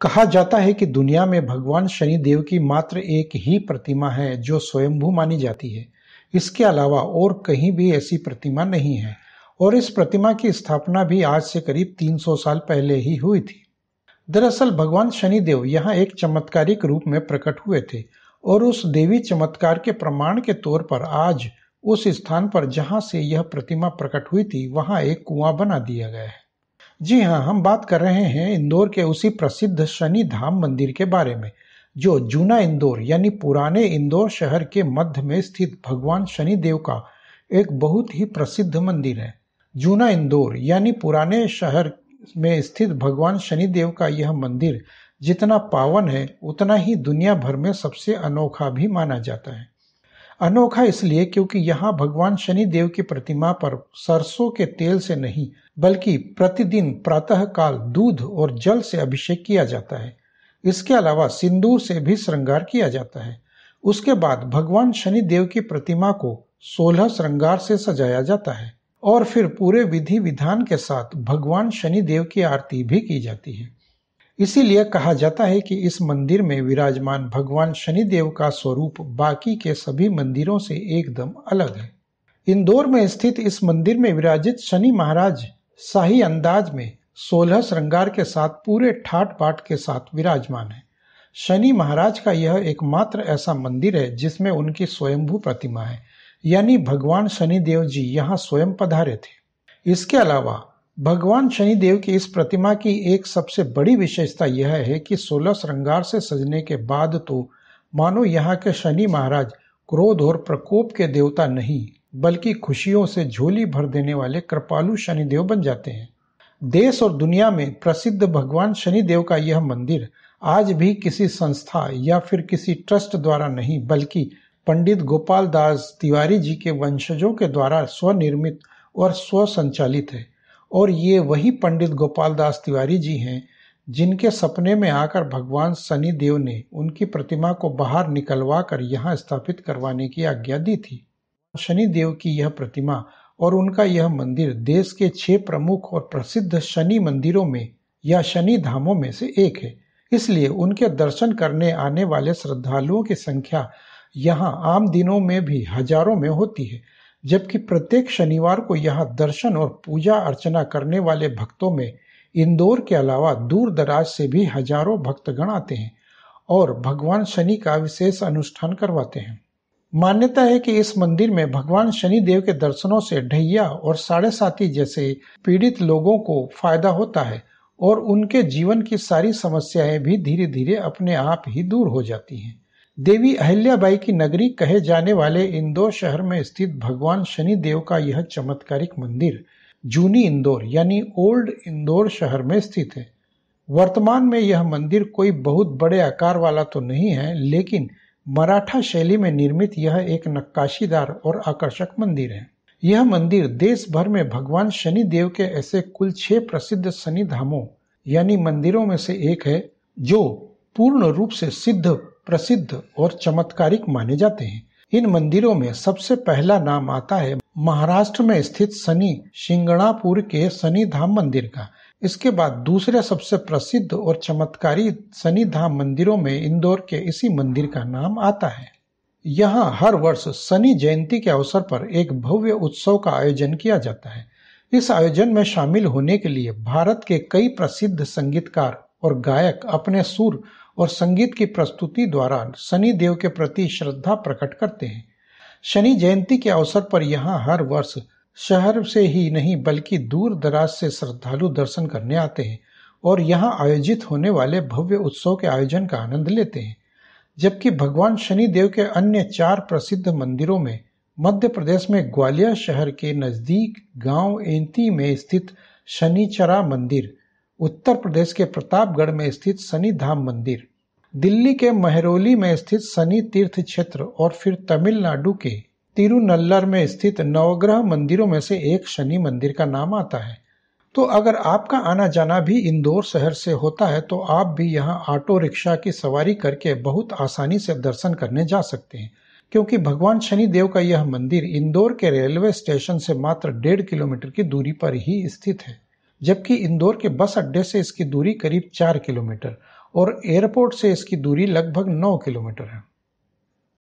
कहा जाता है कि दुनिया में भगवान शनिदेव की मात्र एक ही प्रतिमा है, जो स्वयंभू मानी जाती है। इसके अलावा और कहीं भी ऐसी प्रतिमा नहीं है। और इस प्रतिमा की स्थापना भी आज से करीब 300 साल पहले ही हुई थी। दरअसल भगवान शनिदेव यहाँ एक चमत्कारिक रूप में प्रकट हुए थे और उस देवी चमत्कार के प्रमाण के तौर पर आज उस स्थान पर जहाँ से यह प्रतिमा प्रकट हुई थी, वहाँ एक कुआँ बना दिया गया है। जी हाँ हम बात कर रहे हैं इंदौर के उसी प्रसिद्ध शनि धाम मंदिर के बारे में, जो जूना इंदौर यानी पुराने इंदौर शहर के मध्य में स्थित भगवान शनि देव का एक बहुत ही प्रसिद्ध मंदिर है। जूना इंदौर यानी पुराने शहर में स्थित भगवान शनिदेव का यह मंदिर जितना पावन है, उतना ही दुनिया भर में सबसे अनोखा भी माना जाता है। अनोखा इसलिए क्योंकि यहाँ भगवान शनि देव की प्रतिमा पर सरसों के तेल से नहीं, बल्कि प्रतिदिन प्रातः काल दूध और जल से अभिषेक किया जाता है। इसके अलावा सिंदूर से भी श्रृंगार किया जाता है। उसके बाद भगवान शनि देव की प्रतिमा को सोलह श्रृंगार से सजाया जाता है और फिर पूरे विधि विधान के साथ भगवान शनि देव की आरती भी की जाती है। इसीलिए कहा जाता है कि इस मंदिर में विराजमान भगवान शनिदेव का स्वरूप बाकी के सभी मंदिरों से एकदम अलग है। इंदौर में स्थित इस मंदिर में विराजित शनि महाराज शाही अंदाज में सोलह श्रृंगार के साथ पूरे ठाट बाट के साथ विराजमान है। शनि महाराज का यह एकमात्र ऐसा मंदिर है जिसमें उनकी स्वयंभू प्रतिमा है। यानी भगवान शनिदेव जी यहाँ स्वयं पधारे थे। इसके अलावा भगवान शनिदेव की इस प्रतिमा की एक सबसे बड़ी विशेषता यह है कि सोलह श्रृंगार से सजने के बाद तो मानो यहाँ के शनि महाराज क्रोध और प्रकोप के देवता नहीं, बल्कि खुशियों से झोली भर देने वाले कृपालु शनिदेव बन जाते हैं। देश और दुनिया में प्रसिद्ध भगवान शनिदेव का यह मंदिर आज भी किसी संस्था या फिर किसी ट्रस्ट द्वारा नहीं, बल्कि पंडित गोपाल दास तिवारी जी के वंशजों के द्वारा स्वनिर्मित और स्वसंचालित है। और ये वही पंडित गोपाल दास तिवारी जी हैं, जिनके सपने में आकर भगवान शनि देव ने उनकी प्रतिमा को बाहर निकलवा कर यहाँ स्थापित करवाने की आज्ञा दी थी। शनि देव की यह प्रतिमा और उनका यह मंदिर देश के छह प्रमुख और प्रसिद्ध शनि मंदिरों में या शनि धामों में से एक है। इसलिए उनके दर्शन करने आने वाले श्रद्धालुओं की संख्या यहाँ आम दिनों में भी हज़ारों में होती है। जबकि प्रत्येक शनिवार को यहाँ दर्शन और पूजा अर्चना करने वाले भक्तों में इंदौर के अलावा दूर दराज से भी हज़ारों भक्तगण आते हैं और भगवान शनि का विशेष अनुष्ठान करवाते हैं। मान्यता है कि इस मंदिर में भगवान शनि देव के दर्शनों से ढैया और साढ़े साथी जैसे पीड़ित लोगों को फ़ायदा होता है और उनके जीवन की सारी समस्याएँ भी धीरे धीरे अपने आप ही दूर हो जाती हैं। देवी अहिल्याबाई की नगरी कहे जाने वाले इंदौर शहर में स्थित भगवान शनि देव का यह चमत्कारिक मंदिर, जूनी इंदौर, यानी ओल्ड इंदौर शहर में स्थित है। वर्तमान में यह मंदिर कोई बहुत बड़े आकार वाला तो नहीं है, लेकिन मराठा शैली में निर्मित यह एक नक्काशीदार और आकर्षक मंदिर है। यह मंदिर देश भर में भगवान शनि देव के ऐसे कुल छह प्रसिद्ध शनि धामों यानी मंदिरों में से एक है, जो पूर्ण रूप से सिद्ध प्रसिद्ध और चमत्कारिक माने जाते हैं। इन मंदिरों में सबसे पहला नाम आता है महाराष्ट्र में स्थित शनि सिंगणापुर के शनि धाम मंदिर का। इसके बाद दूसरे सबसे प्रसिद्ध और चमत्कारी शनि धाम मंदिरों में इंदौर के इसी मंदिर का नाम आता है। यहाँ हर वर्ष शनि जयंती के अवसर पर एक भव्य उत्सव का आयोजन किया जाता है। इस आयोजन में शामिल होने के लिए भारत के कई प्रसिद्ध संगीतकार और गायक अपने सुर और संगीत की प्रस्तुति द्वारा शनि देव के प्रति श्रद्धा प्रकट करते हैं। शनि जयंती के अवसर पर यहाँ हर वर्ष शहर से ही नहीं, बल्कि दूर दराज से श्रद्धालु दर्शन करने आते हैं और यहाँ आयोजित होने वाले भव्य उत्सव के आयोजन का आनंद लेते हैं। जबकि भगवान शनि देव के अन्य चार प्रसिद्ध मंदिरों में, मध्य प्रदेश में ग्वालियर शहर के नज़दीक गाँव एंती में स्थित शनिचरा मंदिर उत्तर प्रदेश के प्रतापगढ़ में स्थित शनि धाम मंदिर, दिल्ली के महरौली में स्थित शनि तीर्थ क्षेत्र और फिर तमिलनाडु के तिरुनल्लर में स्थित नवग्रह मंदिरों में से एक शनि मंदिर का नाम आता है। तो अगर आपका आना जाना भी इंदौर शहर से होता है तो आप भी यहाँ ऑटो रिक्शा की सवारी करके बहुत आसानी से दर्शन करने जा सकते हैं। क्योंकि भगवान शनि देव का यह मंदिर इंदौर के रेलवे स्टेशन से मात्र डेढ़ किलोमीटर की दूरी पर ही स्थित है। जबकि इंदौर के बस अड्डे से इसकी दूरी करीब चार किलोमीटर और एयरपोर्ट से इसकी दूरी लगभग नौ किलोमीटर है।